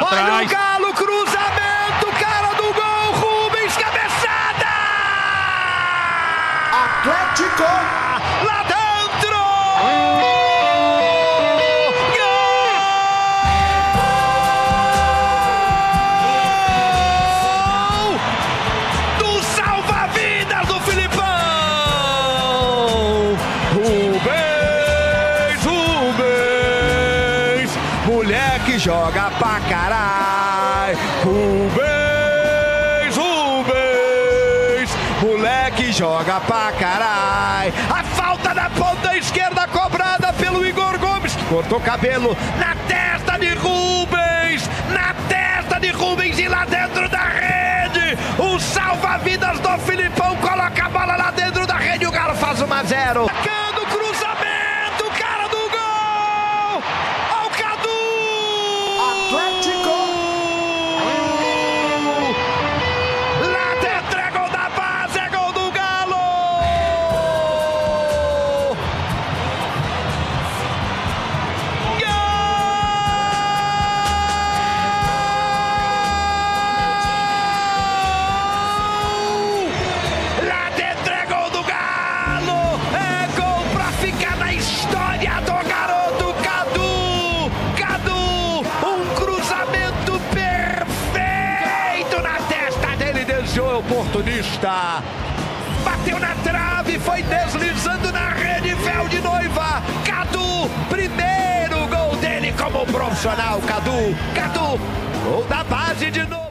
Olha atrás. o Galo, cruzamento, cara do gol, Rubens, cabeçada! Atlético! Moleque joga pra caralho. Rubens, Rubens, moleque joga pra caralho. A falta da ponta esquerda cobrada pelo Igor Gomes, cortou cabelo na testa de Rubens, na testa de Rubens e lá dentro da rede. O salva-vidas do Filipão coloca a bola lá dentro da rede. O Galo faz 1 a 0. Oportunista! Bateu na trave, foi deslizando na rede, véu de noiva! Cadu! Primeiro gol dele como profissional, Cadu! Cadu! Gol da base de novo!